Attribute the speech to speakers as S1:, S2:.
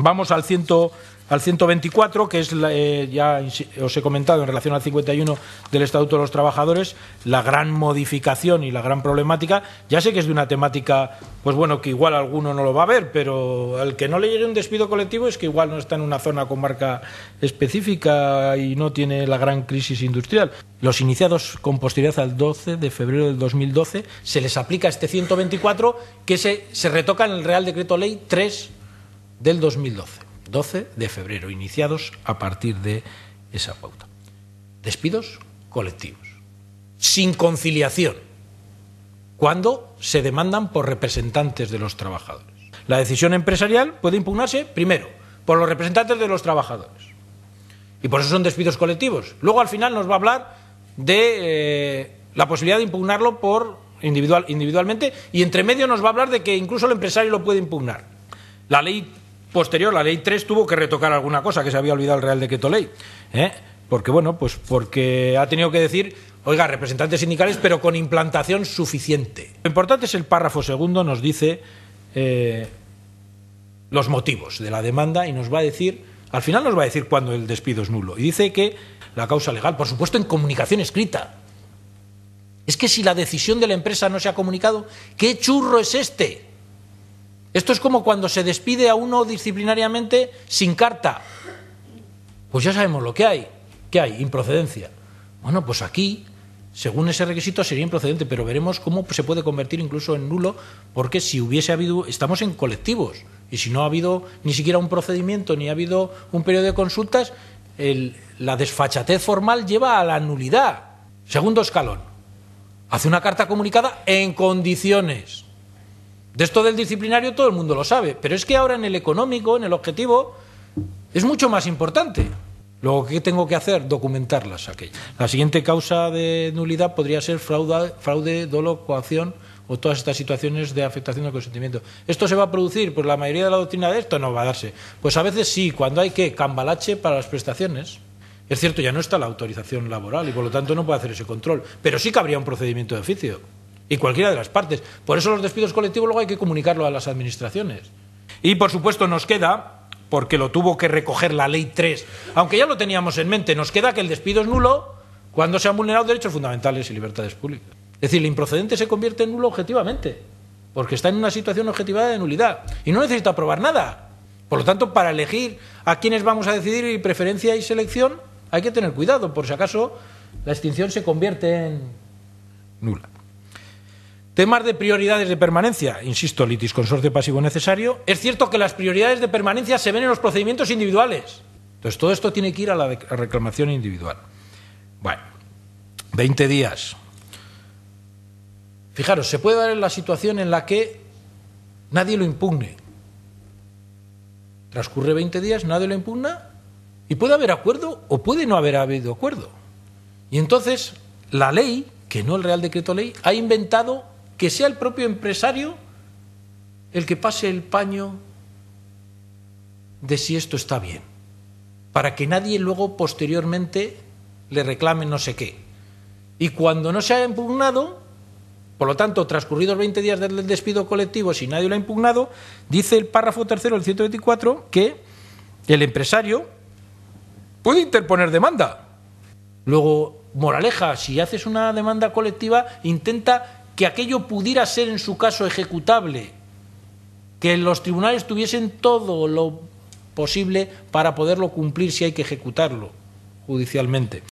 S1: Vamos al, ciento, al 124, que es, eh, ya os he comentado en relación al 51 del Estatuto de los Trabajadores, la gran modificación y la gran problemática. Ya sé que es de una temática, pues bueno, que igual alguno no lo va a ver, pero al que no le llegue un despido colectivo es que igual no está en una zona con marca específica y no tiene la gran crisis industrial. Los iniciados con posterioridad al 12 de febrero del 2012 se les aplica este 124 que se, se retoca en el Real Decreto Ley 3 del 2012, 12 de febrero, iniciados a partir de esa pauta. Despidos colectivos, sin conciliación, cuando se demandan por representantes de los trabajadores. La decisión empresarial puede impugnarse, primero, por los representantes de los trabajadores. Y por eso son despidos colectivos. Luego, al final, nos va a hablar de eh, la posibilidad de impugnarlo por individual, individualmente y entre medio nos va a hablar de que incluso el empresario lo puede impugnar. La ley posterior, la ley 3, tuvo que retocar alguna cosa que se había olvidado el Real Decreto Ley. ¿eh? Porque, bueno, pues porque ha tenido que decir, oiga, representantes sindicales, pero con implantación suficiente. Lo importante es el párrafo segundo, nos dice eh, los motivos de la demanda y nos va a decir, al final nos va a decir cuándo el despido es nulo. Y dice que la causa legal, por supuesto, en comunicación escrita. Es que si la decisión de la empresa no se ha comunicado, ¿qué churro es este? Esto es como cuando se despide a uno disciplinariamente sin carta. Pues ya sabemos lo que hay. ¿Qué hay? Improcedencia. Bueno, pues aquí, según ese requisito, sería improcedente, pero veremos cómo se puede convertir incluso en nulo, porque si hubiese habido, estamos en colectivos, y si no ha habido ni siquiera un procedimiento, ni ha habido un periodo de consultas, la desfachatez formal lleva a la nulidad. Segundo escalón, hace una carta comunicada en condiciones. De esto del disciplinario todo el mundo lo sabe, pero es que ahora en el económico, en el objetivo, es mucho más importante. Luego, ¿qué tengo que hacer? Documentarlas aquellas. La siguiente causa de nulidad podría ser fraude, fraude dolo, coacción o todas estas situaciones de afectación del consentimiento. ¿Esto se va a producir? Pues la mayoría de la doctrina de esto no va a darse. Pues a veces sí, cuando hay que cambalache para las prestaciones. Es cierto, ya no está la autorización laboral y por lo tanto no puede hacer ese control, pero sí que habría un procedimiento de oficio y cualquiera de las partes. Por eso los despidos colectivos luego hay que comunicarlo a las administraciones. Y por supuesto nos queda, porque lo tuvo que recoger la ley 3, aunque ya lo teníamos en mente, nos queda que el despido es nulo cuando se han vulnerado derechos fundamentales y libertades públicas. Es decir, el improcedente se convierte en nulo objetivamente, porque está en una situación objetiva de nulidad y no necesita aprobar nada. Por lo tanto, para elegir a quiénes vamos a decidir y preferencia y selección, hay que tener cuidado, por si acaso la extinción se convierte en nula. Temas de prioridades de permanencia. Insisto, litis consorcio pasivo necesario. Es cierto que las prioridades de permanencia se ven en los procedimientos individuales. Entonces, todo esto tiene que ir a la reclamación individual. Bueno, 20 días. Fijaros, se puede dar la situación en la que nadie lo impugne. Transcurre 20 días, nadie lo impugna y puede haber acuerdo o puede no haber habido acuerdo. Y entonces la ley, que no el Real Decreto Ley, ha inventado que sea el propio empresario el que pase el paño de si esto está bien, para que nadie luego posteriormente le reclame no sé qué. Y cuando no se haya impugnado, por lo tanto, transcurridos 20 días del despido colectivo, si nadie lo ha impugnado, dice el párrafo tercero del 124 que el empresario puede interponer demanda. Luego, moraleja, si haces una demanda colectiva, intenta que aquello pudiera ser en su caso ejecutable, que los tribunales tuviesen todo lo posible para poderlo cumplir si hay que ejecutarlo judicialmente.